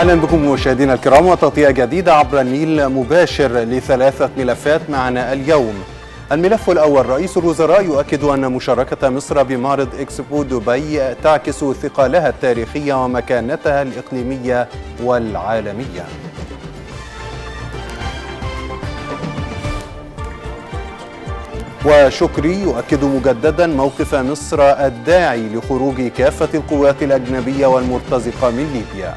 أهلا بكم مشاهدينا الكرام وتغطية جديدة عبر النيل مباشر لثلاثة ملفات معنا اليوم. الملف الأول رئيس الوزراء يؤكد أن مشاركة مصر بمعرض إكسبو دبي تعكس ثقلها التاريخيه ومكانتها الإقليمية والعالمية. وشكري يؤكد مجددا موقف مصر الداعي لخروج كافة القوات الأجنبية والمرتزقة من ليبيا.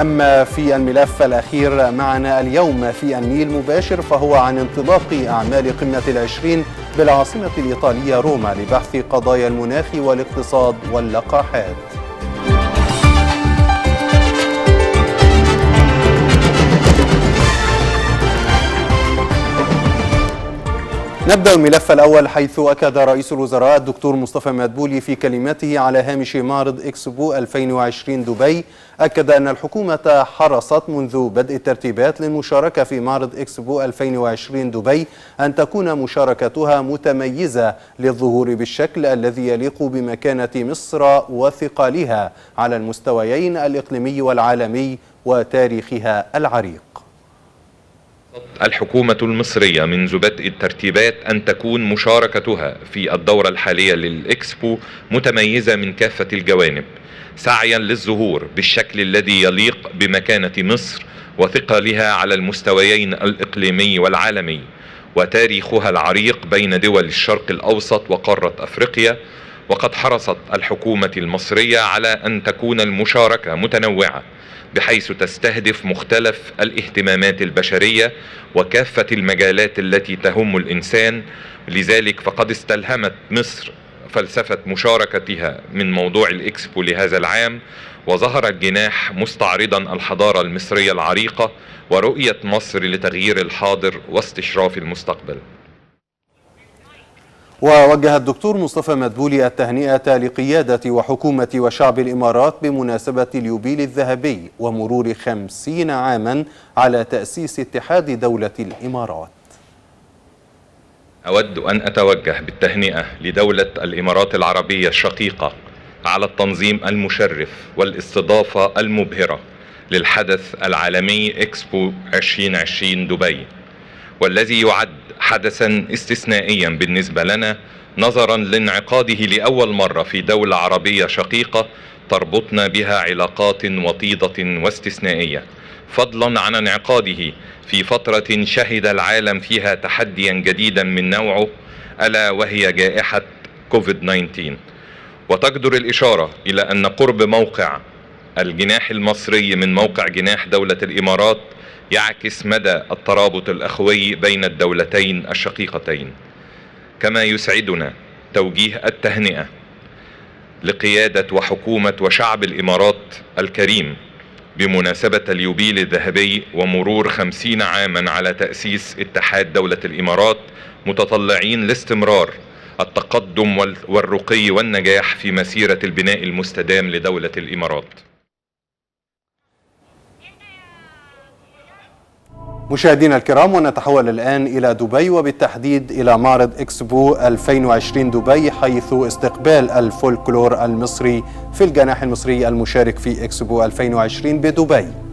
أما في الملف الأخير معنا اليوم في النيل مباشر فهو عن انطلاق أعمال قمة العشرين بالعاصمة الإيطالية روما لبحث قضايا المناخ والاقتصاد واللقاحات. نبدأ الملف الأول حيث أكد رئيس الوزراء الدكتور مصطفى مدبولي في كلمته على هامش معرض إكسبو 2020 دبي أكد أن الحكومة حرصت منذ بدء الترتيبات للمشاركة في معرض إكسبو 2020 دبي أن تكون مشاركتها متميزة للظهور بالشكل الذي يليق بمكانة مصر وثقلها على المستويين الإقليمي والعالمي وتاريخها العريق. الحكومة المصرية منذ بدء الترتيبات أن تكون مشاركتها في الدورة الحالية للإكسبو متميزة من كافة الجوانب سعيا للظهور بالشكل الذي يليق بمكانة مصر وثقلها على المستويين الإقليمي والعالمي وتاريخها العريق بين دول الشرق الأوسط وقارة أفريقيا وقد حرصت الحكومة المصرية على أن تكون المشاركة متنوعة بحيث تستهدف مختلف الاهتمامات البشرية وكافة المجالات التي تهم الإنسان. لذلك فقد استلهمت مصر فلسفة مشاركتها من موضوع الإكسبو لهذا العام وظهر الجناح مستعرضا الحضارة المصرية العريقة ورؤية مصر لتغيير الحاضر واستشراف المستقبل. ووجه الدكتور مصطفى مدبولي التهنئة لقيادة وحكومة وشعب الإمارات بمناسبة اليوبيل الذهبي ومرور خمسين عاما على تأسيس اتحاد دولة الإمارات. أود أن أتوجه بالتهنئة لدولة الإمارات العربية الشقيقة على التنظيم المشرف والاستضافة المبهرة للحدث العالمي إكسبو 2020 دبي. والذي يعد حدثا استثنائيا بالنسبة لنا نظرا لانعقاده لأول مرة في دولة عربية شقيقة تربطنا بها علاقات وطيدة واستثنائية. فضلا عن انعقاده في فترة شهد العالم فيها تحديا جديدا من نوعه ألا وهي جائحة كوفيد 19 وتجدر الإشارة إلى أن قرب موقع الجناح المصري من موقع جناح دولة الإمارات يعكس مدى الترابط الأخوي بين الدولتين الشقيقتين كما يسعدنا توجيه التهنئة لقيادة وحكومة وشعب الإمارات الكريم بمناسبة اليوبيل الذهبي ومرور خمسين عاما على تأسيس اتحاد دولة الإمارات متطلعين لاستمرار التقدم والرقي والنجاح في مسيرة البناء المستدام لدولة الإمارات. مشاهدينا الكرام ونتحول الآن إلى دبي وبالتحديد إلى معرض إكسبو 2020 دبي حيث استقبال الفولكلور المصري في الجناح المصري المشارك في إكسبو 2020 بدبي.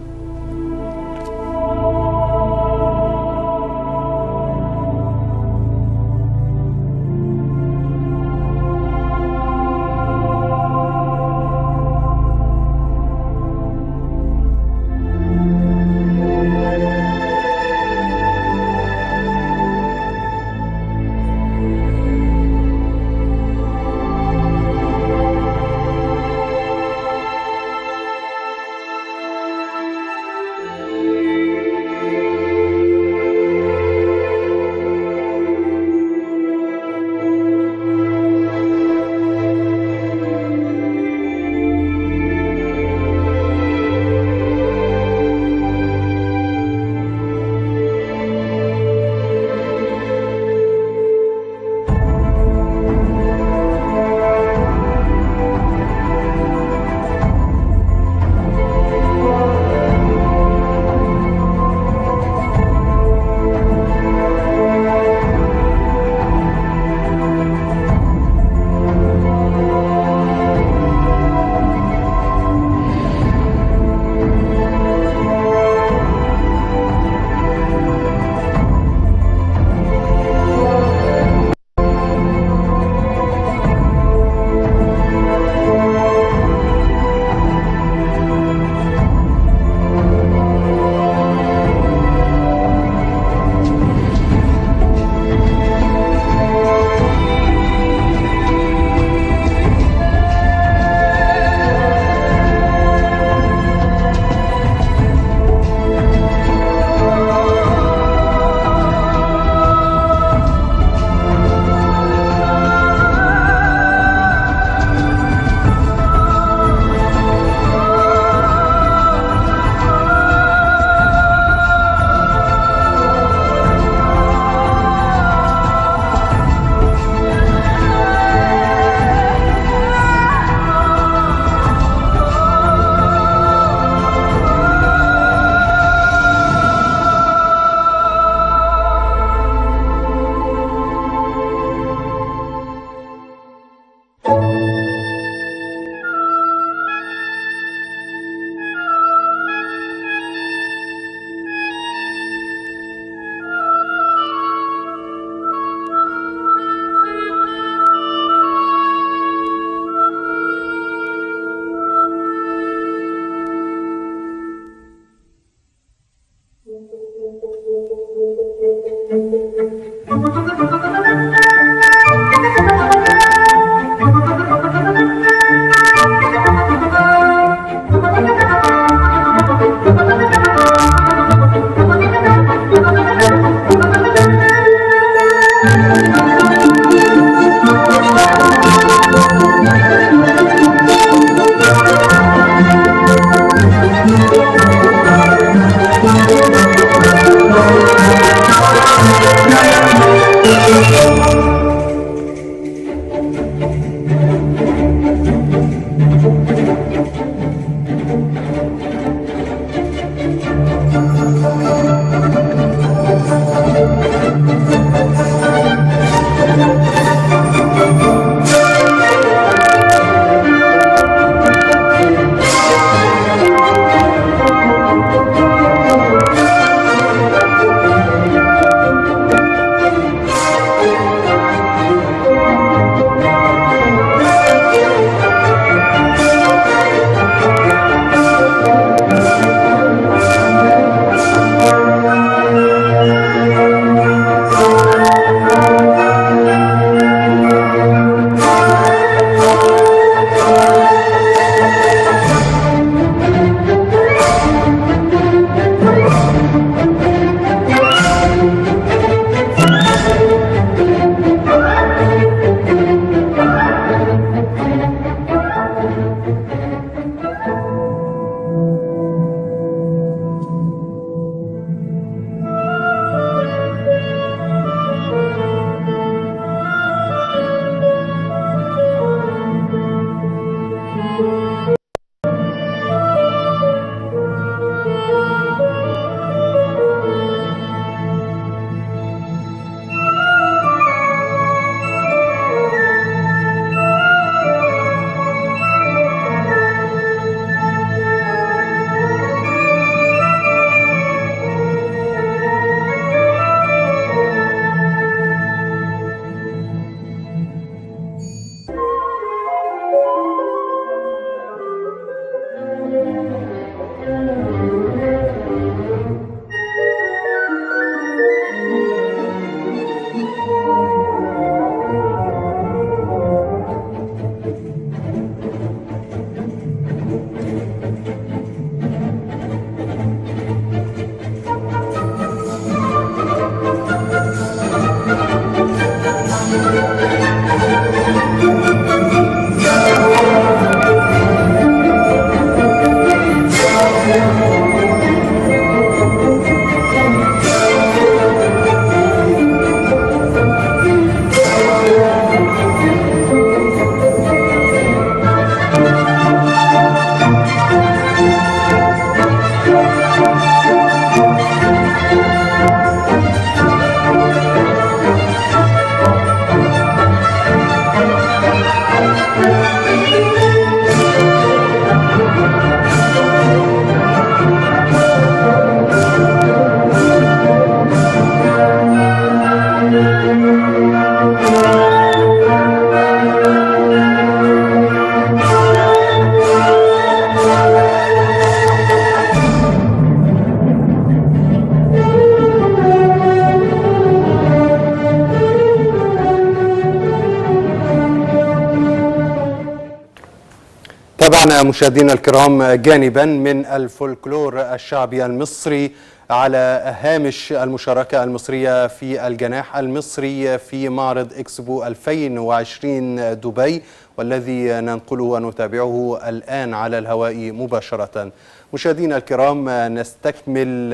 معنا مشاهدينا الكرام جانبا من الفولكلور الشعبي المصري على هامش المشاركة المصرية في الجناح المصري في معرض إكسبو 2020 دبي والذي ننقله ونتابعه الآن على الهواء مباشرة. مشاهدينا الكرام نستكمل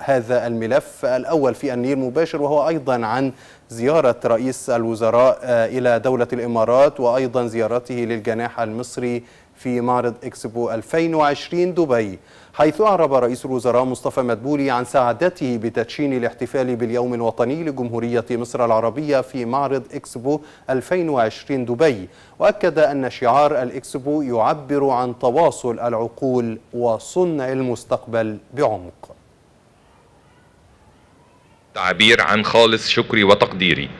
هذا الملف الأول في النيل مباشر وهو أيضا عن زيارة رئيس الوزراء إلى دولة الإمارات وأيضا زيارته للجناح المصري في معرض إكسبو 2020 دبي حيث أعرب رئيس الوزراء مصطفى مدبولي عن سعادته بتدشين الاحتفال باليوم الوطني لجمهورية مصر العربية في معرض إكسبو 2020 دبي. وأكد أن شعار الإكسبو يعبر عن تواصل العقول وصنع المستقبل بعمق. تعبير عن خالص شكري وتقديري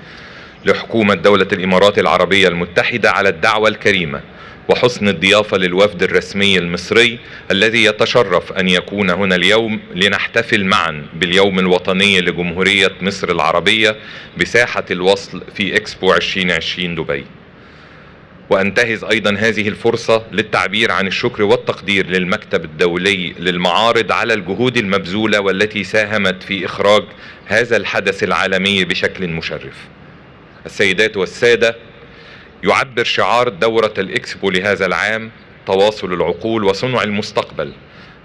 لحكومة دولة الإمارات العربية المتحدة على الدعوة الكريمة. وحسن الضيافة للوفد الرسمي المصري الذي يتشرف أن يكون هنا اليوم لنحتفل معا باليوم الوطني لجمهورية مصر العربية بساحة الوصل في إكسبو 2020 دبي وأنتهز أيضا هذه الفرصة للتعبير عن الشكر والتقدير للمكتب الدولي للمعارض على الجهود المبذولة والتي ساهمت في إخراج هذا الحدث العالمي بشكل مشرف. السيدات والسادة يعبر شعار دورة الإكسبو لهذا العام تواصل العقول وصنع المستقبل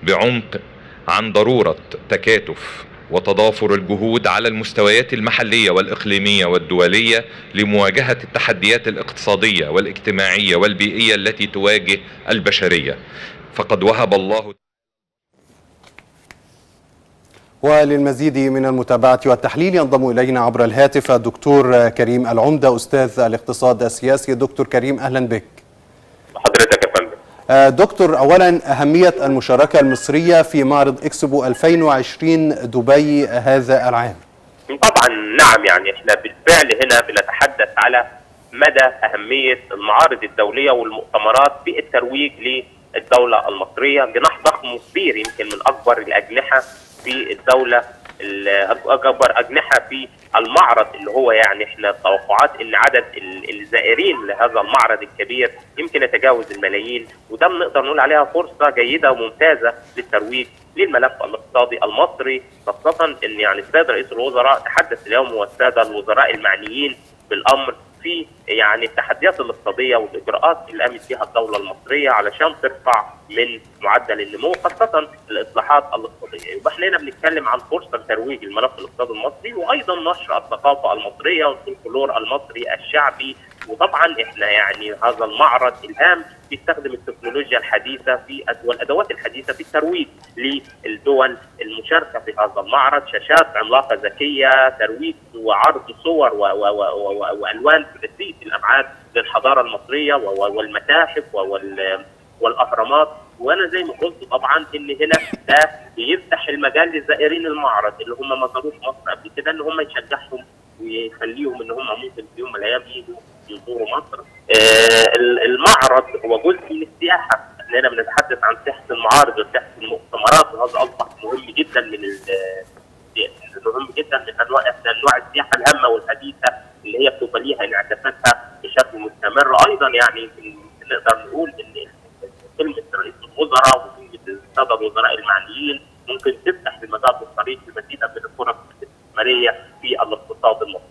بعمق عن ضرورة تكاتف وتضافر الجهود على المستويات المحلية والإقليمية والدولية لمواجهة التحديات الاقتصادية والاجتماعية والبيئية التي تواجه البشرية. فقد وهب الله وللمزيد من المتابعة والتحليل ينضم إلينا عبر الهاتف الدكتور كريم العمدة أستاذ الاقتصاد السياسي. دكتور كريم أهلا بك. حضرتك يا فندم. دكتور أولا أهمية المشاركة المصرية في معرض إكسبو 2020 دبي هذا العام. طبعا نعم يعني إحنا بالفعل هنا بنتحدث على مدى أهمية المعارض الدولية والمؤتمرات في الترويج للدولة المصرية جناح ضخم وكبير يمكن من أكبر الأجنحة في الدولة أكبر أجنحة في المعرض اللي هو يعني إحنا توقعات إن عدد الزائرين لهذا المعرض الكبير يمكن يتجاوز الملايين وده بنقدر نقول عليها فرصة جيدة وممتازة للترويج للملف الاقتصادي المصري خاصة إن يعني السيد رئيس الوزراء تحدث اليوم والساده الوزراء المعنيين بالأمر في يعني التحديات الاقتصادية والإجراءات اللي قامت فيها الدولة المصرية علشان ترفع من معدل النمو خاصة الإصلاحات الاقتصادية، يبقى إحنا هنا بنتكلم عن فرصة لترويج الملف الاقتصادي المصري وأيضا نشر الثقافة المصرية والفولكلور المصري الشعبي وطبعا إحنا يعني هذا المعرض الهام بيستخدم التكنولوجيا الحديثة في والأدوات الحديثة في الترويج للدول المشاركة في هذا المعرض، شاشات عملاقة ذكية، ترويج وعرض صور وألوان ثلاثيه الأبعاد للحضارة المصرية والمتاحف وال والأهرامات. وأنا زي ما قلت طبعا إن هنا ده بيفتح المجال للزائرين المعرض اللي هم ما زاروش مصر قبل كده إن هم يشجعهم ويخليهم إن هم ممكن في يوم من الأيام يجوا يزوروا مصر. آه المعرض هو جزء من السياحة، إحنا بنتحدث عن سياحة المعارض وسياحة المؤتمرات وهذا أصبح مهم جدا من مهم جدا من انواع أنواع السياحة الهامة والحديثة اللي هي بتبقى ليها انعكاساتها بشكل مستمر، أيضا يعني نقدر نقول إن كلمه رئيس الوزراء وكلمه الساده الوزراء المعنيين ممكن تفتح لمجال الطريق لمزيد من الفرص الاستثمارية في الاقتصاد المصري.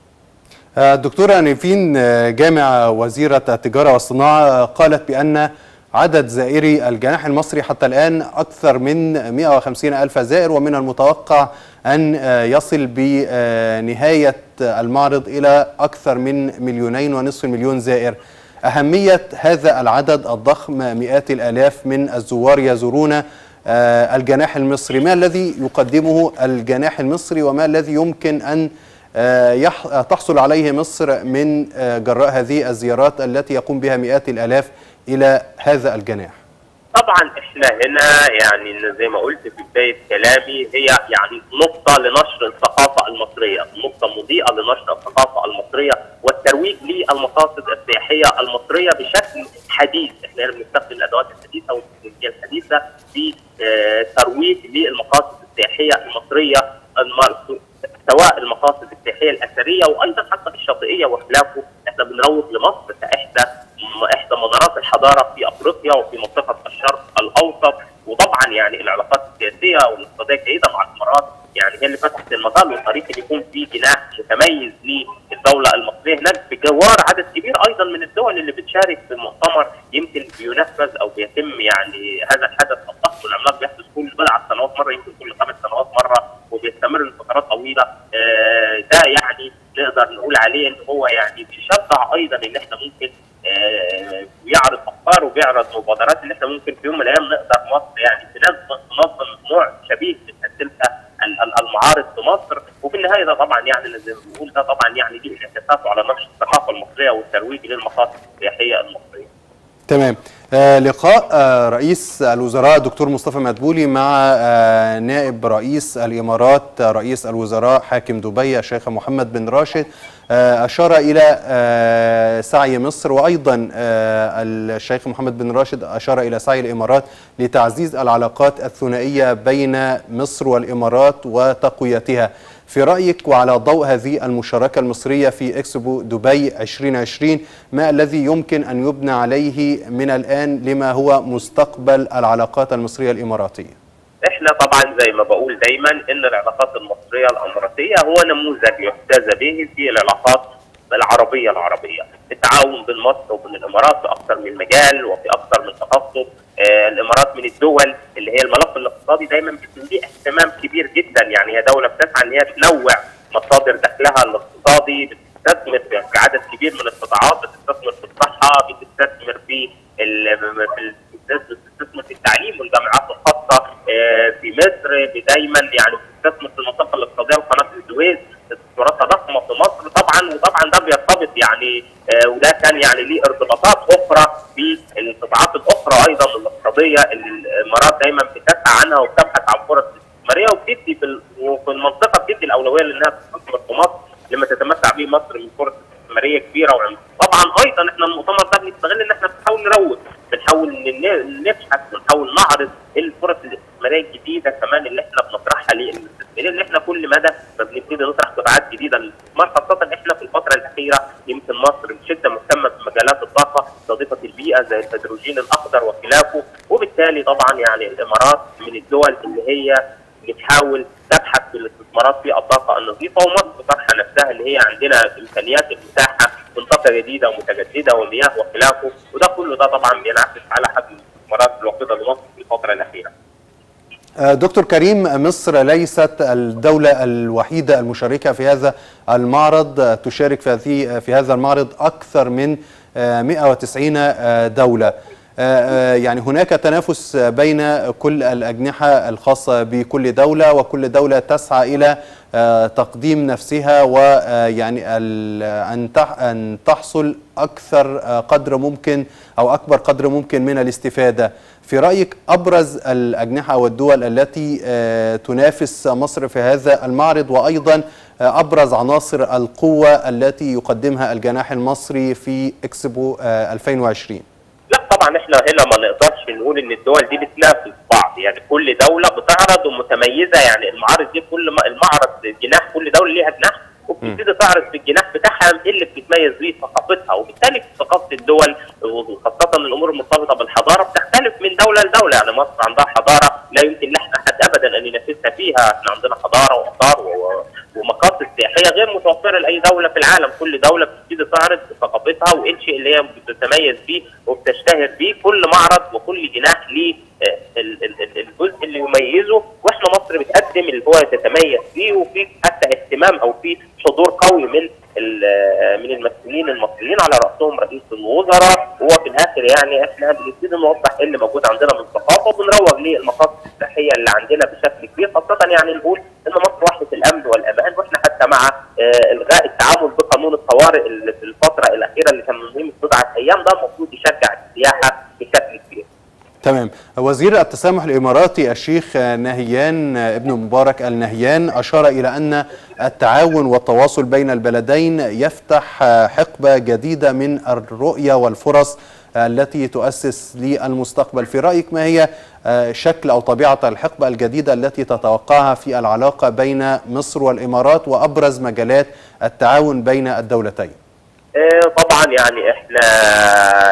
الدكتورة نيفين جامع وزيرة التجارة والصناعة قالت بأن عدد زائري الجناح المصري حتى الآن أكثر من 150 ألف زائر ومن المتوقع أن يصل بنهاية المعرض إلى أكثر من مليونين ونصف مليون زائر. أهمية هذا العدد الضخم مئات الآلاف من الزوار يزورون الجناح المصري. ما الذي يقدمه الجناح المصري وما الذي يمكن أن تحصل عليه مصر من جراء هذه الزيارات التي يقوم بها مئات الآلاف إلى هذا الجناح. طبعا إحنا هنا يعني زي ما قلت في بداية كلامي هي يعني نقطة لنشر الثقافة المصرية، نقطة مضيئة لنشر الثقافة المصرية والترويج للمقاصد السياحية المصرية بشكل حديث، إحنا هنا بنستخدم الأدوات الحديثة والتكنولوجيا الحديثة في ترويج للمقاصد السياحية المصرية. سواء المقاصد السياحية الأثرية وأيضا حتى الشاطئية وخلافه، إحنا بنروج لمصر كإحدى إحدى منارات الحضارة في أفريقيا وفي منطقة الشرق الأوسط. وطبعا يعني العلاقات السياسية والاقتصادية الجيده مع الإمارات. يعني هي اللي فتحت المجال والطريق اللي يكون فيه جناح متميز للدولة المصرية هناك بجوار عدد كبير أيضا من الدول اللي بتشارك في المؤتمر يمكن بينفذ أو بيتم يعني هذا الحدث الضخم والعملاق بيحدث كل بضع سنوات مره يمكن كل خمس سنوات مره وبيستمر لفترات طويله آه ده يعني نقدر نقول عليه ان هو يعني بيشجع أيضا ان إحنا ممكن آه بيعرض افكار وبيعرض مبادرات ان إحنا ممكن في يوم من الأيام نقدر مصر يعني تنظم نوع شبيه من تلك المعارض في مصر وفي النهايه ده طبعا يعني زي ما بنقول ده طبعا يعني دي انعكاساته على نشر الثقافه المصريه والترويج للمقاصد السياحيه المصريه. تمام. آه لقاء آه رئيس الوزراء الدكتور مصطفى مدبولي مع آه نائب رئيس الإمارات رئيس الوزراء حاكم دبي الشيخ محمد بن راشد. أشار إلى سعي مصر وأيضا الشيخ محمد بن راشد أشار إلى سعي الإمارات لتعزيز العلاقات الثنائية بين مصر والإمارات وتقويتها. في رأيك وعلى ضوء هذه المشاركة المصرية في إكسبو دبي 2020 ما الذي يمكن أن يبنى عليه من الآن لما هو مستقبل العلاقات المصرية الإماراتية؟ إحنا طبعا زي ما بقول دايما إن العلاقات المصرية الأماراتية هو نموذج يحتذى به في العلاقات العربيه العربية، التعاون بين مصر وبين الإمارات في أكثر من مجال وفي أكثر من تخصص، الإمارات من الدول اللي هي الملف الاقتصادي دايما بيكون اهتمام كبير جدا. يعني هي دولة بتسعى إن هي تنوع مصادر دخلها الاقتصادي بتستثمر في عدد كبير من القطاعات بتستثمر في الصحة بتستثمر في بتستثمر في التعليم والجامعات الخاصة في مصر دايما. يعني بتستثمر في المنطقة الاقتصادية لقناه السويس. استثماراتها ضخمه في مصر طبعا وطبعا ده بيرتبط يعني وده كان يعني ليه ارتباطات أخرى بالقطاعات الأخرى أيضا الاقتصادية اللي الامارات دايما بتسعى عنها وبتبحث عن فرص استثمارية وبتدي في المنطقة بتدي الأولوية لأنها تستثمر في مصر لما تتمتع به مصر من فرص استثمارية كبيرة وعميقه. طبعا أيضا إحنا المؤتمر ده بنستغل إن إحنا بنحاول نروج بنحاول نبحث بنحاول نعرض الفرص الاستثمارية الجديدة كمان اللي إحنا بنطرحها للمستثمرين اللي إحنا كل مدى ما بنبتدي نطرح قطاعات جديدة للاستثمار خاصة إحنا في الفترة الأخيرة يمكن مصر بشدة مهتمة بمجالات الطاقة صديقه البيئة زي الهيدروجين الأخضر وخلافه وبالتالي طبعا يعني الإمارات من الدول اللي هي بتحاول تبحث في الاستثمارات في الطاقة النظيفة ومصر طرحه نفسها اللي هي عندنا إمكانيات المتاحه من طاقة جديدة ومتجددة ومياه وخلافه وده كله ده طبعا بينعكس على حجم الاستثمارات الواقده لمصر في الفترة الأخيرة. دكتور كريم مصر ليست الدولة الوحيدة المشاركة في هذا المعرض. تشارك في هذا المعرض أكثر من 190 دولة. يعني هناك تنافس بين كل الأجنحة الخاصة بكل دولة وكل دولة تسعى إلى تقديم نفسها ويعني أن تحصل أكثر قدر ممكن أو أكبر قدر ممكن من الاستفادة. في رأيك أبرز الأجنحة والدول التي تنافس مصر في هذا المعرض وأيضا أبرز عناصر القوة التي يقدمها الجناح المصري في إكسبو 2020 لا طبعا إحنا هنا ما نقدرش نقول إن الدول دي بتنافس بعض. يعني كل دولة بتعرض ومتميزة. يعني المعارض دي كل المعرض جناح كل دولة ليها جناح وبتبتدي تعرض في الجناح بتاعها اللي بتتميز بيه ثقافتها. وبالتالي ثقافة الدول وخاصة الأمور المرتبطة بالحضارة بتختلف من دولة لدولة. يعني مصر عندها حضارة لا يمكن لها أحد ابدا أن ينافسها فيها. إحنا عندنا حضارة واثار سياحيه غير متوفرة لأي دولة في العالم. كل دولة بتبتدي تعرض ثقافتها وايه الشيء اللي هي بتتميز بيه وبتشتهر بيه. كل معرض وكل جناح ليه الجزء اللي يميزه. وإحنا مصر بتقدم اللي هو تتميز فيه وفي حتى اهتمام أو في حضور قوي من من المسؤولين المصريين على رأسهم رئيس الوزراء. هو في الآخر يعني إحنا بنبتدي نوضح إيه اللي موجود عندنا من ثقافة وبنروج للمقاصد السياحية اللي عندنا بشكل كبير. خاصة يعني نقول إن مصر وحده الامن والامان وإحنا حتى مع الغاء التعامل بقانون الطوارئ اللي في الفترة الأخيرة اللي كان قيمه بضعه أيام ده المفروض يشجع السياحة بشكل كبير. تمام وزير التسامح الإماراتي الشيخ نهيان ابن مبارك النهيان أشار إلى أن التعاون والتواصل بين البلدين يفتح حقبة جديدة من الرؤية والفرص التي تؤسس للمستقبل في رأيك ما هي شكل أو طبيعة الحقبة الجديدة التي تتوقعها في العلاقة بين مصر والإمارات وأبرز مجالات التعاون بين الدولتين؟ آه، طبعا يعني إحنا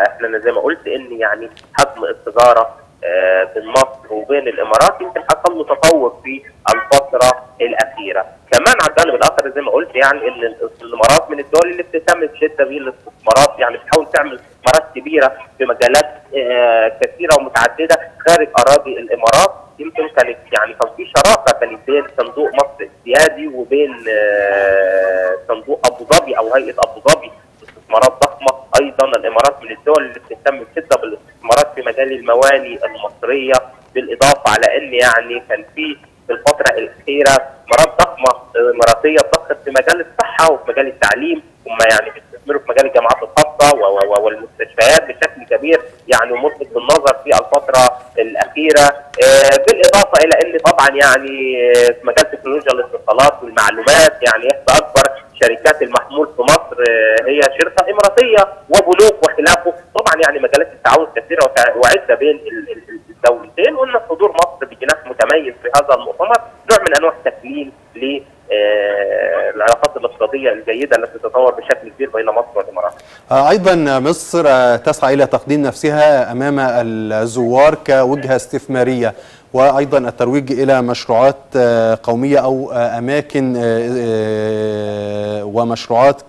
إحنا زي ما قلت إن يعني حجم التجارة آه، بين مصر وبين الإمارات يمكن حصل له في الفترة الأخيرة، كمان على الجانب الآخر زي ما قلت يعني إن الإمارات من الدول اللي بتهتم بشدة بالاستثمارات يعني بتحاول تعمل استثمارات كبيرة في مجالات آه، كثيرة ومتعددة خارج أراضي الإمارات. يمكن كانت يعني كان في شراكة كانت بين صندوق مصر السيادي وبين آه، صندوق أبو ظبي أو هيئة أبو ظبي استثمارات ضخمه أيضا الإمارات من الدول اللي بتهتم بشده بالاستثمارات في مجال المواني المصرية. بالإضافة على إن يعني كان في في الفترة الأخيرة استثمارات ضخمة إماراتية ضخت في مجال الصحة وفي مجال التعليم. هم يعني بيستثمروا في مجال الجامعات الخاصة. و- والمستشفيات بشكل كبير يعني ملفت بالنظر في الفترة الأخيرة. آه، بالإضافة إلى إن طبعا يعني آه، في مجال تكنولوجيا الاتصالات والمعلومات يعني احدى أكبر شركات المحمول في مصر آه، هي شركة إماراتية وبنوك وخلافه. طبعا يعني مجالات التعاون كثيرة وعدة بين ال- ال- الدولتين وإن حضور مصر بجناح متميز في هذا المؤتمر نوع من أنواع التكليل العلاقات الاقتصادية الجيدة التي تتطور بشكل كبير بين مصر والإمارات. آه، أيضا مصر آه، تسعى إلى تقديم نفسها أمام الزوار كوجهة استثمارية وأيضا الترويج إلى مشروعات آه، أماكن آه، آه، ومشروعات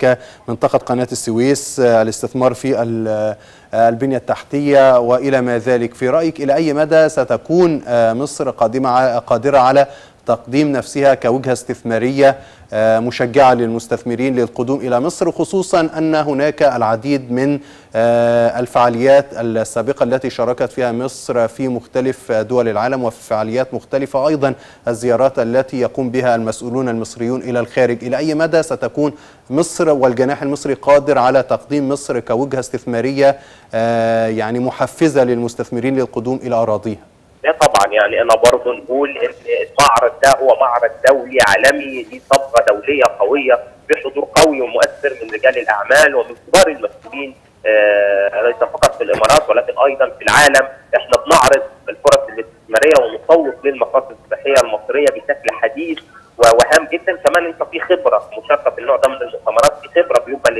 كمنطقة قناة السويس الاستثمار في ال- البنية التحتية وإلى ما ذلك في رأيك إلى أي مدى ستكون مصر قادمة ع- قادرة على تقديم نفسها كوجهة استثمارية آه، مشجعة للمستثمرين للقدوم إلى مصر خصوصا أن هناك العديد من آه، الفعاليات السابقة التي شاركت فيها مصر في مختلف دول العالم وفي فعاليات مختلفة أيضا الزيارات التي يقوم بها المسؤولون المصريون إلى الخارج. إلى أي مدى ستكون مصر والجناح المصري قادر على تقديم مصر كوجهة استثمارية آه، يعني محفزة للمستثمرين للقدوم إلى أراضيها؟ ده طبعا يعني أنا برضه نقول إن المعرض ده هو معرض دولي عالمي ليه صبغه دولية قوية بحضور قوي ومؤثر من رجال الأعمال ومن كبار المسؤولين آه، ليس فقط في الإمارات ولكن أيضا في العالم. إحنا بنعرض الفرص الاستثمارية ونسوق للمقاصد الصحيه المصرية بشكل حديث وهام جدا. كمان أنت في خبرة مشاركة في النوع ده من المؤتمرات في خبرة بيبقى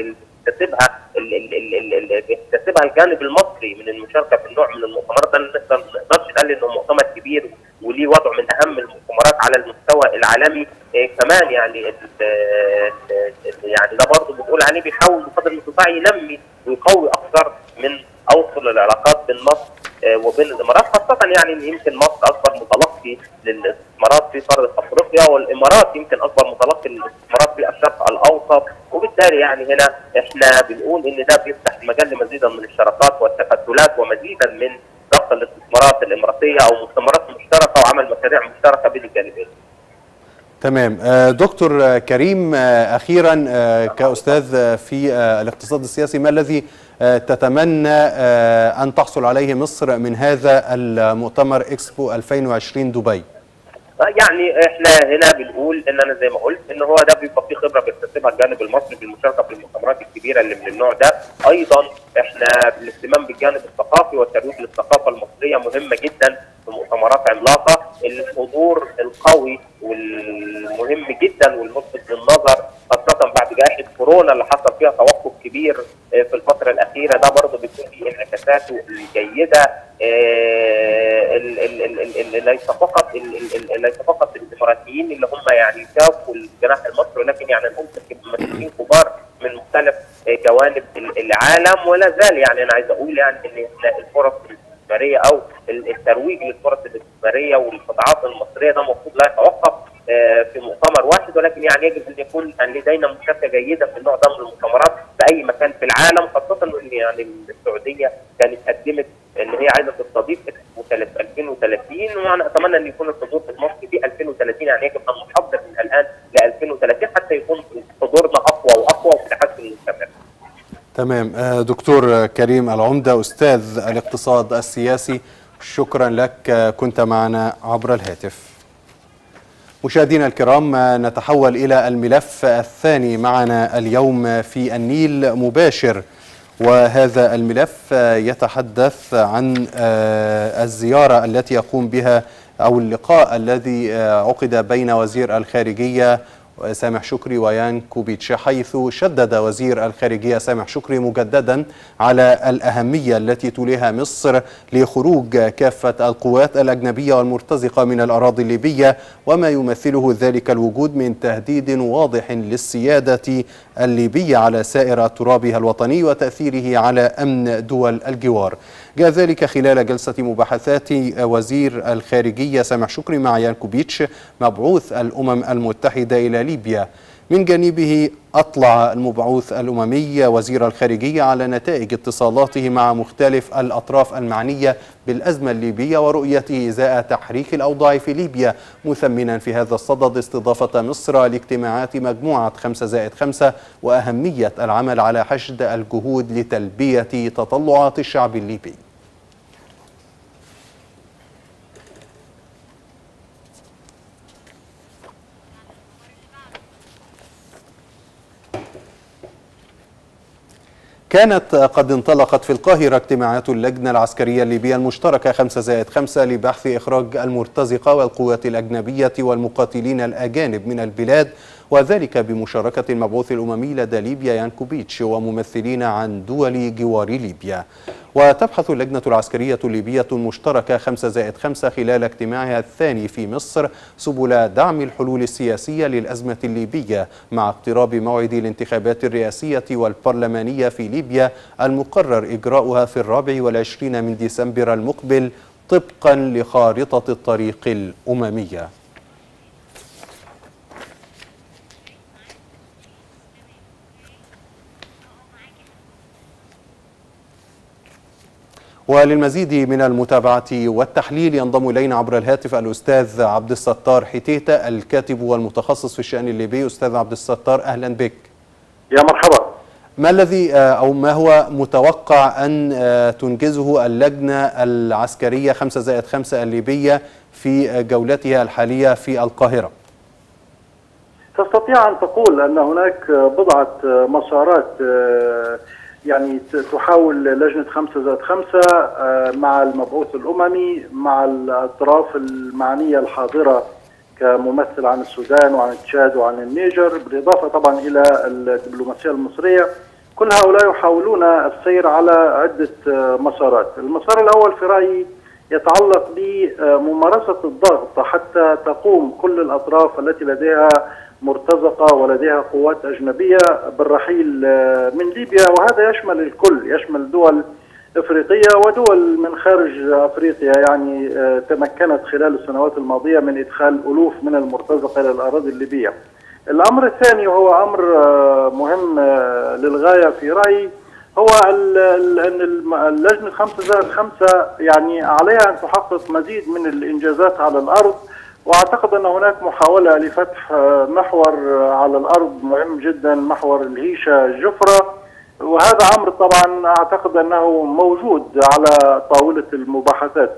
بيكتسبها بيكتسبها الجانب المصري من المشاركة في النوع من المؤتمرات. ده ما نقدرش نقول إنه مؤتمر كبير وليه وضعه من أهم المؤتمرات على المستوى العالمي. إيه كمان يعني ال- ال- يعني ده برضه بنقول عليه بيحاول بقدر المستطاع ينمي ويقوي أكثر من أوصل العلاقات بين مصر آه، وبين الإمارات خاصة يعني إن يمكن مصر أكبر متلقي للاستثمارات في قارة أفريقيا والإمارات يمكن أكبر متلقي للاستثمارات في الشرق الأوسط. وبالتالي يعني هنا إحنا بنقول إن ده بيفتح المجال لمزيدا من الشراكات والتكتلات ومزيدا من ضخ الاستثمارات الإماراتية أو مؤتمرات مشتركة وعمل مشاريع مشتركة بين الجانبين. تمام آه، دكتور كريم آه، أخيرا آه، كأستاذ آه، في الاقتصاد السياسي ما الذي تتمنى أن تحصل عليه مصر من هذا المؤتمر إكسبو 2020 دبي يعني إحنا هنا بنقول ان أنا زي ما قلت ان هو ده بيبقى فيه خبرة بيكتسبها الجانب المصري في المشاركة في المؤتمرات الكبيرة اللي من النوع ده، أيضا إحنا الاهتمام بالجانب الثقافي والترويج للثقافة المصرية مهمة جدا في مؤتمرات عملاقة، الحضور القوي والمهم جدا والملفت للنظر خاصة بعد جائحة كورونا اللي حصل فيها توقف كبير في الفترة الأخيرة. ده برضه بيكون فيه انعكاساته الجيدة آه، ليس فقط ليس فقط الاماراتيين اللي هم يعني شافوا الجناح المصري ولكن يعني هم مسؤولين كبار من مختلف جوانب ال- العالم ولا زال يعني أنا عايز أقول يعني إن الفرص الاستثمارية أو ال- الترويج للفرص الاستثمارية والقطاعات المصرية ده المفروض لا يتوقف آه، في مؤتمر واحد ولكن يعني يجب أن يكون أن لدينا مشاركة جيدة في النوع ده من المؤتمرات في أي مكان في العالم خاصة إن يعني السعودية كانت قدمت ان هي عايزه تستضيف اكسبو 2030 وأنا اتمنى أن يكون الحضور في مصر في 2030 يعني يجب ان نحضر من الآن ل 2030 حتى يكون حضورنا أقوى وأقوى وتحسن مستمر. تمام. آه، دكتور كريم العمدة أستاذ الاقتصاد السياسي شكرا لك. آه، كنت معنا عبر الهاتف. مشاهدينا الكرام آه، نتحول إلى الملف الثاني معنا اليوم في النيل مباشر. وهذا الملف يتحدث عن الزيارة التي يقوم بها أو اللقاء الذي آه، عقد بين وزير الخارجية سامح شكري ويان كوبيتش حيث شدد وزير الخارجية سامح شكري مجددا على الأهمية التي توليها مصر لخروج كافة القوات الأجنبية والمرتزقة من الأراضي الليبية وما يمثله ذلك الوجود من تهديد واضح للسيادة الليبية على سائر ترابها الوطني وتأثيره على أمن دول الجوار. جاء ذلك خلال جلسة مباحثات وزير الخارجية سامح شكري مع يانكوبيتش مبعوث الأمم المتحدة إلى ليبيا. من جانبه أطلع المبعوث الأممي وزير الخارجية على نتائج اتصالاته مع مختلف الأطراف المعنية بالأزمة الليبية ورؤيته إزاء تحريك الأوضاع في ليبيا مثمنا في هذا الصدد استضافة مصر لاجتماعات مجموعة خمسة زائد خمسة وأهمية العمل على حشد الجهود لتلبية تطلعات الشعب الليبي. كانت قد انطلقت في القاهرة اجتماعات اللجنة العسكرية الليبية المشتركة 5 زائد 5 لبحث إخراج المرتزقة والقوات الأجنبية والمقاتلين الأجانب من البلاد وذلك بمشاركة المبعوث الأممي لدى ليبيا يانكوبيتش وممثلين عن دول جوار ليبيا. وتبحث اللجنة العسكرية الليبية المشتركة 5 زائد 5 خلال اجتماعها الثاني في مصر سبل دعم الحلول السياسية للأزمة الليبية مع اقتراب موعد الانتخابات الرئاسية والبرلمانية في ليبيا المقرر إجراؤها في الرابع والعشرين من ديسمبر المقبل طبقا لخارطة الطريق الأممية. وللمزيد من المتابعة والتحليل ينضم إلينا عبر الهاتف الأستاذ عبد الستار حتيتة الكاتب والمتخصص في الشأن الليبي. أستاذ عبد الستار أهلا بك. يا مرحبا. ما الذي أو ما هو متوقع أن تنجزه اللجنة العسكرية 5 زائد 5 الليبية في جولتها الحالية في القاهرة؟ تستطيع أن تقول أن هناك بضعة مسارات يعني تحاول لجنة خمسة زائد خمسة مع المبعوث الأممي مع الأطراف المعنية الحاضرة كممثل عن السودان وعن تشاد وعن النيجر بالإضافة طبعا إلى الدبلوماسية المصرية. كل هؤلاء يحاولون السير على عدة مسارات. المسار الأول في رأيي يتعلق بممارسة الضغط حتى تقوم كل الأطراف التي لديها مرتزقة ولديها قوات أجنبية بالرحيل من ليبيا وهذا يشمل الكل يشمل دول إفريقية ودول من خارج أفريقيا يعني تمكنت خلال السنوات الماضية من إدخال ألوف من المرتزقة إلى الأراضي الليبية. الأمر الثاني وهو أمر مهم للغاية في رأيي هو أن اللجنة خمسة زائد خمسة يعني عليها أن تحقق مزيد من الإنجازات على الأرض وأعتقد أن هناك محاولة لفتح محور على الأرض مهم جدا محور الهيشة الجفره وهذا أمر طبعا أعتقد أنه موجود على طاولة المباحثات.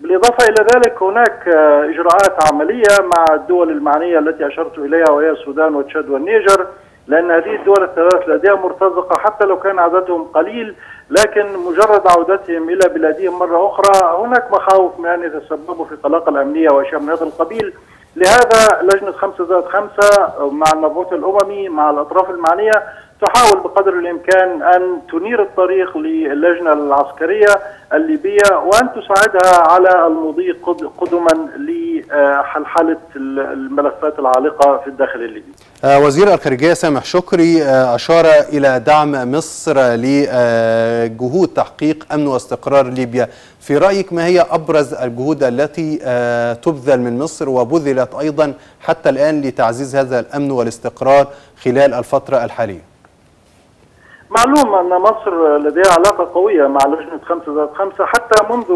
بالإضافة إلى ذلك هناك إجراءات عملية مع الدول المعنية التي أشرت إليها وهي السودان وتشاد والنيجر. لأن هذه الدول الثلاث لديها مرتزقة حتى لو كان عددهم قليل لكن مجرد عودتهم إلى بلادهم مرة أخرى هناك مخاوف من أن يتسببوا في طلاقه الأمنية واشياء من هذا القبيل. لهذا لجنة خمسة زائد خمسة مع المبعوث الأممي مع الأطراف المعنية تحاول بقدر الإمكان أن تنير الطريق للجنة العسكرية الليبية وأن تساعدها على المضي قدما لحلحلة الملفات العالقة في الداخل الليبي. وزير الخارجية سامح شكري أشار إلى دعم مصر لجهود تحقيق أمن واستقرار ليبيا، في رأيك ما هي أبرز الجهود التي تبذل من مصر وبذلت أيضا حتى الآن لتعزيز هذا الأمن والاستقرار خلال الفترة الحالية؟ معلوم أن مصر لديها علاقة قوية مع لجنة خمسة زائد خمسة حتى منذ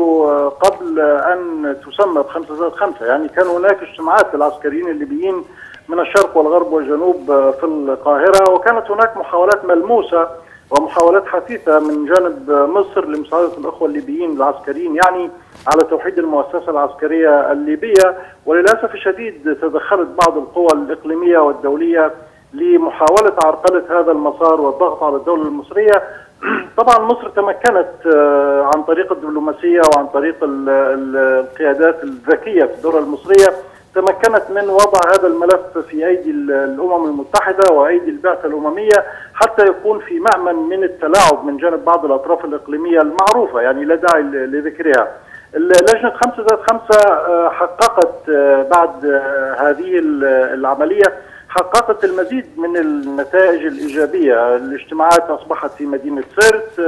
قبل أن تسمى بخمسة زائد خمسة. يعني كان هناك اجتماعات للعسكريين الليبيين من الشرق والغرب والجنوب في القاهرة وكانت هناك محاولات ملموسة ومحاولات حثيثة من جانب مصر لمساعدة الأخوة الليبيين العسكريين يعني على توحيد المؤسسة العسكرية الليبية. وللأسف الشديد تدخلت بعض القوى الإقليمية والدولية لمحاولة عرقلة هذا المسار والضغط على الدولة المصرية طبعا مصر تمكنت عن طريق الدبلوماسية وعن طريق القيادات الذكية في الدولة المصرية تمكنت من وضع هذا الملف في أيدي الأمم المتحدة وأيدي البعثة الأممية حتى يكون في مأمن من التلاعب من جانب بعض الأطراف الإقليمية المعروفة يعني لا داعي لذكرها. لجنة 5 ذات 5 حققت بعد هذه العملية حققت المزيد من النتائج الإيجابية. الاجتماعات أصبحت في مدينة سرت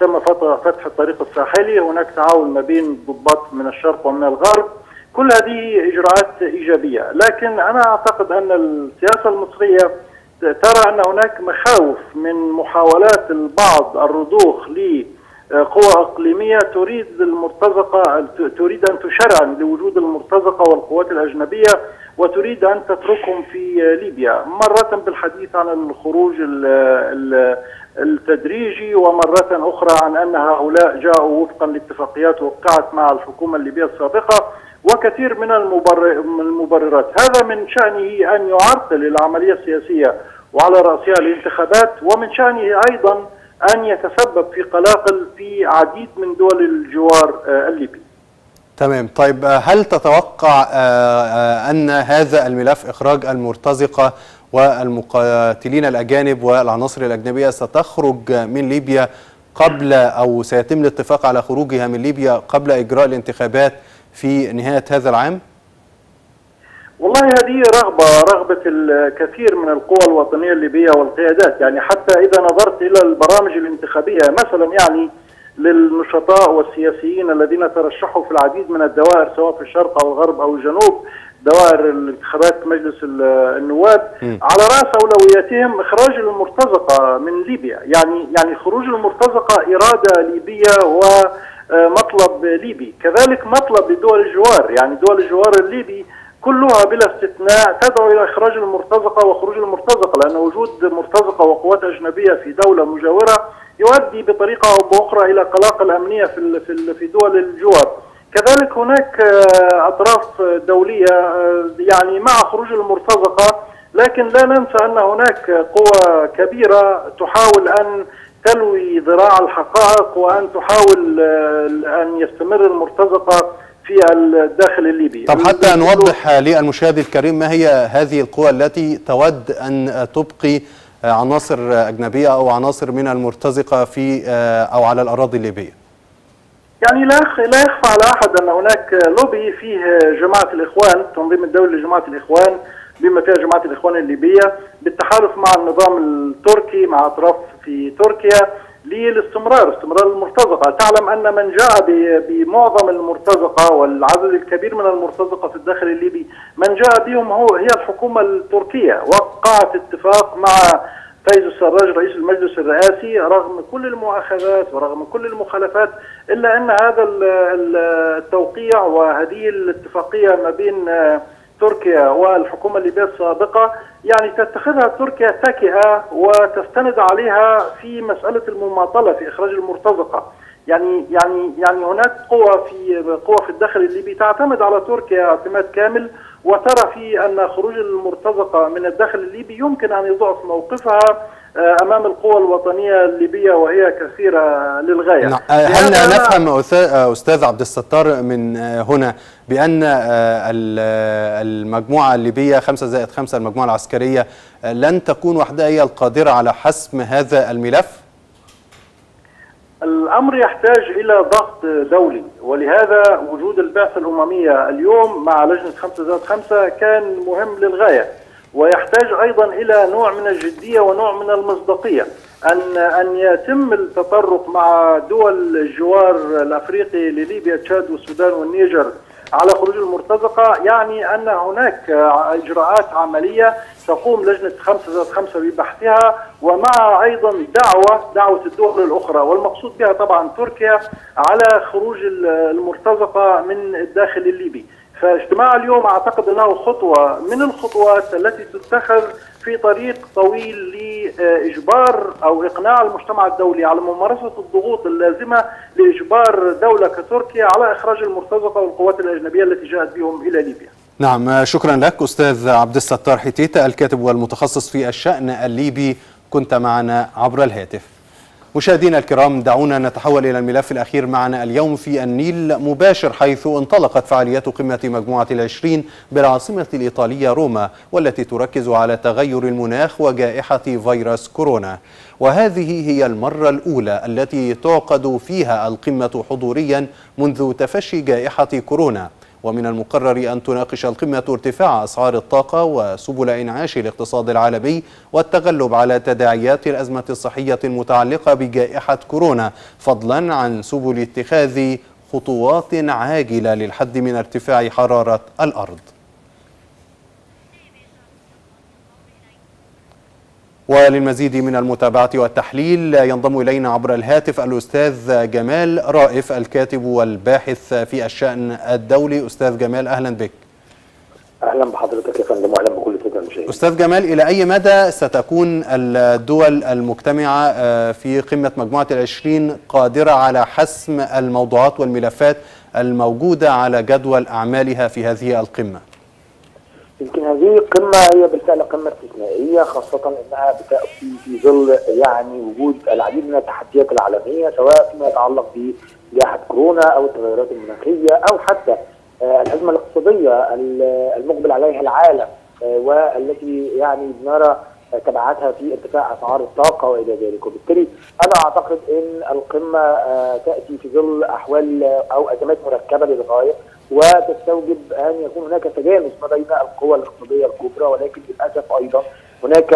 تم فتح الطريق الساحلي. هناك تعاون ما بين ضباط من الشرق ومن الغرب. كل هذه إجراءات إيجابية. لكن أنا أعتقد أن السياسة المصرية ترى أن هناك مخاوف من محاولات البعض الرضوخ لقوى إقليمية تريد المرتزقة تريد أن تشرعن لوجود المرتزقة والقوات الأجنبية وتريد أن تتركهم في ليبيا. مرة بالحديث عن الخروج التدريجي ومرة أخرى عن أن هؤلاء جاءوا وفقا لاتفاقيات وقعت مع الحكومة الليبية السابقة وكثير من المبررات. هذا من شأنه أن يعرقل العملية السياسية وعلى رأسها الانتخابات ومن شأنه أيضا أن يتسبب في قلاقل في عديد من دول الجوار الليبي. تمام طيب هل تتوقع أن هذا الملف إخراج المرتزقة والمقاتلين الأجانب والعناصر الأجنبية ستخرج من ليبيا قبل أو سيتم الاتفاق على خروجها من ليبيا قبل إجراء الانتخابات في نهاية هذا العام؟ والله هذه رغبة رغبة الكثير من القوى الوطنية الليبية والقيادات يعني حتى إذا نظرت إلى البرامج الانتخابية مثلا يعني للنشطاء والسياسيين الذين ترشحوا في العديد من الدوائر سواء في الشرق أو الغرب أو الجنوب دوائر الانتخابات مجلس النواب م. على رأس أولوياتهم إخراج المرتزقة من ليبيا. يعني يعني خروج المرتزقة إرادة ليبية ومطلب ليبي. كذلك مطلب لدول الجوار. يعني دول الجوار الليبي كلها بلا استثناء تدعو إلى إخراج المرتزقة وخروج المرتزقة لأن وجود مرتزقة وقوات أجنبية في دولة مجاورة يؤدي بطريقة أو بأخرى إلى قلاقل امنيه في في في دول الجوار. كذلك هناك أطراف دولية يعني مع خروج المرتزقة لكن لا ننسى أن هناك قوى كبيرة تحاول أن تلوي ذراع الحقائق وأن تحاول أن يستمر المرتزقة في الداخل الليبي طب حتى نوضح للمشاهد الكريم ما هي هذه القوى التي تود أن تبقي عناصر أجنبية أو عناصر من المرتزقة في أو على الأراضي الليبية. يعني لا لا يخفى على أحد أن هناك لوبي فيه جماعة الإخوان التنظيم الدولي لجماعة الإخوان بما فيها جماعة الإخوان الليبية بالتحالف مع النظام التركي مع أطراف في تركيا للاستمرار استمرار المرتزقة. تعلم أن من جاء بمعظم المرتزقة والعدد الكبير من المرتزقة في الداخل الليبي من جاء بهم هو هي الحكومة التركية. وقعت اتفاق مع فايز السراج رئيس المجلس الرئاسي رغم كل المؤاخذات ورغم كل المخالفات إلا أن هذا التوقيع وهذه الاتفاقية ما بين تركيا والحكومة الليبية السابقة يعني تتخذها تركيا تكئة وتستند عليها في مسألة المماطلة في إخراج المرتزقة. يعني يعني يعني هناك قوى في قوى في الداخل الليبي تعتمد على تركيا اعتماد كامل وترى في أن خروج المرتزقة من الداخل الليبي يمكن أن يضعف موقفها أمام القوى الوطنية الليبية وهي كثيرة للغاية. نعم. هل نفهم أستاذ عبد الستار من هنا بأن المجموعة الليبية 5 زائد 5 المجموعة العسكرية لن تكون وحدها هي القادرة على حسم هذا الملف؟ الأمر يحتاج إلى ضغط دولي ولهذا وجود البعثة الأممية اليوم مع لجنة 5 زائد 5 كان مهم للغاية ويحتاج أيضا إلى نوع من الجدية ونوع من المصداقية ان أن يتم التطرق مع دول الجوار الأفريقي لليبيا تشاد والسودان والنيجر على خروج المرتزقة يعني أن هناك إجراءات عملية تقوم لجنة 5 ذات 5 ببحثها ومع أيضا دعوة دعوة الدول الأخرى والمقصود بها طبعا تركيا على خروج المرتزقة من الداخل الليبي. فاجتماع اليوم أعتقد أنه خطوة من الخطوات التي تتخذ في طريق طويل لإجبار أو إقناع المجتمع الدولي على ممارسة الضغوط اللازمة لإجبار دولة كتركيا على إخراج المرتزقة والقوات الأجنبية التي جاءت بهم إلى ليبيا. نعم شكرا لك أستاذ عبد الستار حتيتة الكاتب والمتخصص في الشأن الليبي كنت معنا عبر الهاتف. مشاهدينا الكرام دعونا نتحول إلى الملف الأخير معنا اليوم في النيل مباشر حيث انطلقت فعاليات قمة مجموعة العشرين بالعاصمة الإيطالية روما والتي تركز على تغير المناخ وجائحة فيروس كورونا. وهذه هي المرة الأولى التي تعقد فيها القمة حضوريا منذ تفشي جائحة كورونا. ومن المقرر أن تناقش القمة ارتفاع أسعار الطاقة وسبل إنعاش الاقتصاد العالمي والتغلب على تداعيات الأزمة الصحية المتعلقة بجائحة كورونا فضلا عن سبل اتخاذ خطوات عاجلة للحد من ارتفاع حرارة الأرض. وللمزيد من المتابعة والتحليل ينضم إلينا عبر الهاتف الأستاذ جمال رائف الكاتب والباحث في الشأن الدولي أستاذ جمال أهلا بك أهلا بحضرتك يا فندم واهلا بكل الساده المشاهدين. أستاذ جمال إلى أي مدى ستكون الدول المجتمعة في قمة مجموعة العشرين قادرة على حسم الموضوعات والملفات الموجودة على جدول أعمالها في هذه القمة؟ يمكن هذه القمه هي بالفعل قمة استثنائية خاصة إنها بتاتي في ظل يعني وجود العديد من التحديات العالمية سواء فيما يتعلق بجائحة كورونا أو التغيرات المناخية أو حتى الازمه الاقتصادية المقبل عليها العالم والتي يعني بنرى تبعاتها في ارتفاع أسعار الطاقة وإلى ذلك. وبالتالي أنا أعتقد إن القمة تأتي في ظل أحوال أو أزمات مركبة للغاية. وتستوجب أن يكون هناك تجانس ما بين القوى الاقتصادية الكبرى ولكن للأسف أيضا هناك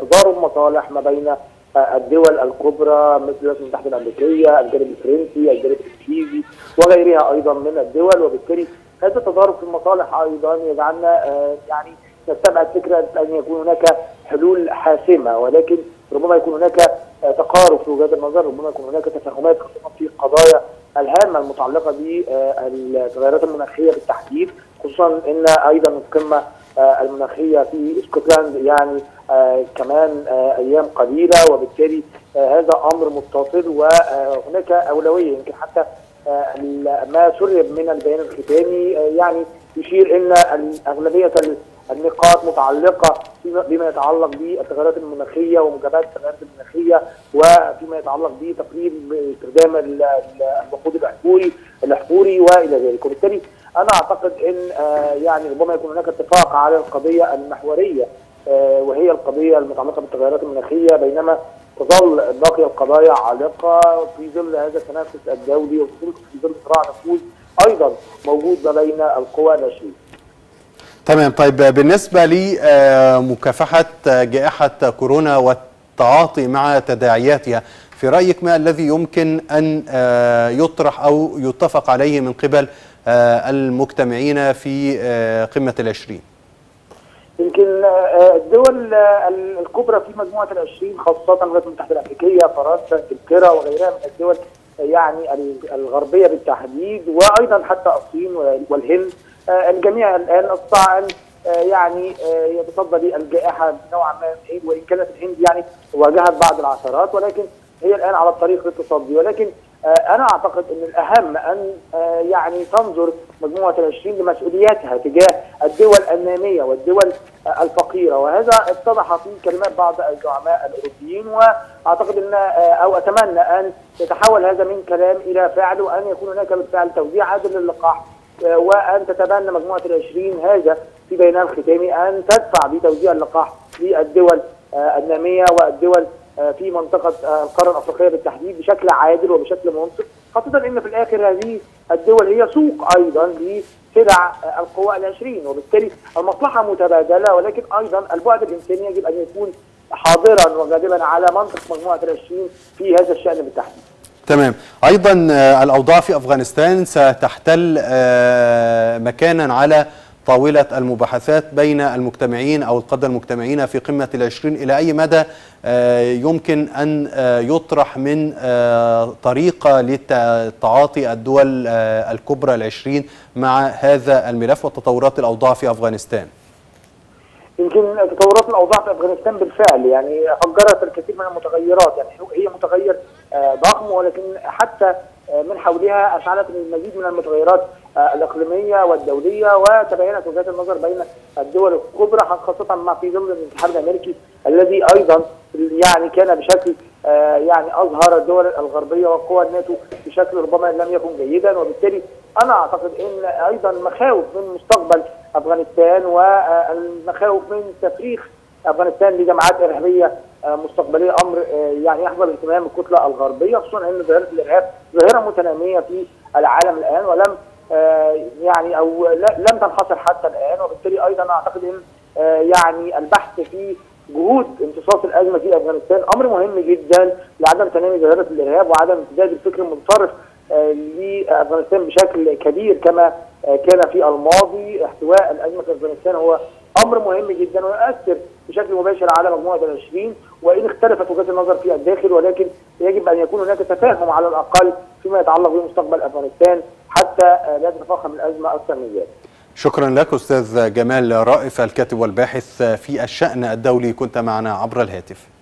تضارب مصالح ما بين الدول الكبرى مثل الولايات المتحدة الأمريكية، الجانب الفرنسي، الجانب الانجليزي وغيرها أيضا من الدول. وبالتالي هذا التضارب في المصالح أيضا يجعلنا يعني نستبعد فكرة أن يكون هناك حلول حاسمة ولكن ربما يكون هناك تقارب في وجهات النظر، ربما يكون هناك تفاهمات خاصة في قضايا الهامة المتعلقة بالتغيرات المناخية بالتحديد خصوصا إن أيضا القمة المناخية في اسكتلاند يعني كمان أيام قليلة وبالتالي هذا أمر متصل وهناك أولوية يمكن حتى ما سرب من البيان الختامي يعني يشير إن أغلبية النقاط متعلقة بما يتعلق بالتغيرات المناخية ومجابهة التغيرات المناخية وفيما يتعلق بتقليل استخدام الوقود الاحفوري الاحفوري وإلى ذلك وبالتالي أنا أعتقد إن يعني ربما يكون هناك اتفاق على القضية المحورية وهي القضية المتعلقة بالتغيرات المناخية بينما تظل باقي القضايا عالقة في ظل هذا التنافس الدولي وفي ظل صراع نفوذ أيضا موجود ما بين القوى العشرين. تمام. طيب بالنسبة لمكافحة جائحة كورونا والتعاطي مع تداعياتها في رأيك ما الذي يمكن أن يطرح أو يتفق عليه من قبل المجتمعين في قمة العشرين؟ يمكن الدول الكبرى في مجموعة العشرين خاصة الولايات المتحدة الأمريكية فرنسا إنجلترا وغيرها من الدول يعني الغربية بالتحديد وأيضا حتى الصين والهند الجميع الآن استطاع ان يعني يتصدى للجائحه نوعا ما وإن كانت الهند يعني واجهت بعض العثرات ولكن هي الآن على الطريق للتصدي. ولكن أنا أعتقد إن الأهم أن يعني تنظر مجموعة العشرين لمسؤولياتها تجاه الدول النامية والدول الفقيرة. وهذا اتضح في كلمات بعض الزعماء الأوروبيين وأعتقد إن أو أتمنى أن يتحول هذا من كلام إلى فعل وأن يكون هناك بالفعل توزيع عادل للقاح وأن تتبنى مجموعة العشرين هذا في بيانها الختامي أن تدفع بتوزيع اللقاح للدول النامية والدول في منطقة القارة الأفريقية بالتحديد بشكل عادل وبشكل منصف خاصة إن في الآخر هذه الدول هي سوق أيضا لسلع القوى العشرين وبالتالي المصلحة متبادلة ولكن أيضا البعد الإنساني يجب أن يكون حاضرا وغالبا على منطق مجموعة العشرين في هذا الشأن بالتحديد. تمام. أيضا الأوضاع في أفغانستان ستحتل مكانا على طاولة المباحثات بين المجتمعين أو القادة المجتمعين في قمة العشرين إلى أي مدى يمكن أن يطرح من طريقة للتعاطي الدول الكبرى العشرين مع هذا الملف وتطورات الأوضاع في أفغانستان. يمكن تطورات الأوضاع في أفغانستان بالفعل يعني فجرت الكثير من المتغيرات يعني هي متغير ضخم ولكن حتى من حولها أشعلت المزيد من المتغيرات الإقليمية والدولية وتباينت وجهات النظر بين الدول الكبرى خاصة مع في ظل الاتحاد الأمريكي الذي أيضا يعني كان بشكل يعني أظهر الدول الغربية وقوى الناتو بشكل ربما لم يكن جيدا. وبالتالي أنا أعتقد إن أيضا مخاوف من مستقبل أفغانستان والمخاوف من تفريخ أفغانستان لجماعات إرهابية مستقبلية أمر يعني يحظى باهتمام الكتله الغربية خصوصا ان ظاهرة الإرهاب. ظاهرة متنامية في العالم الآن ولم يعني أو لم تنحصر حتى الآن. وبالتالي أيضا أعتقد إن يعني البحث في جهود امتصاص الأزمة في أفغانستان أمر مهم جدا لعدم تنامي ظاهرة الإرهاب وعدم امتداد الفكر المتطرف لأفغانستان بشكل كبير كما كان في الماضي احتواء الأزمة في أفغانستان. هو أمر مهم جدا ويؤثر بشكل مباشر على مجموعة العشرين وإن اختلفت وجهات النظر في الداخل ولكن يجب أن يكون هناك تفاهم على الأقل فيما يتعلق بمستقبل أفغانستان حتى لا تتفاقم الازمه أكثر من ذلك. شكرا لك أستاذ جمال رائف الكاتب والباحث في الشأن الدولي كنت معنا عبر الهاتف.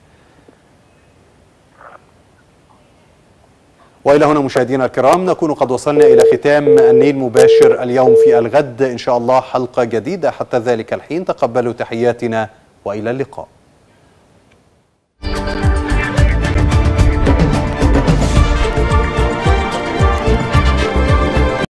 وإلى هنا مشاهدينا الكرام نكون قد وصلنا إلى ختام النيل مباشر اليوم في الغد. إن شاء الله حلقة جديدة. حتى ذلك الحين تقبلوا تحياتنا وإلى اللقاء.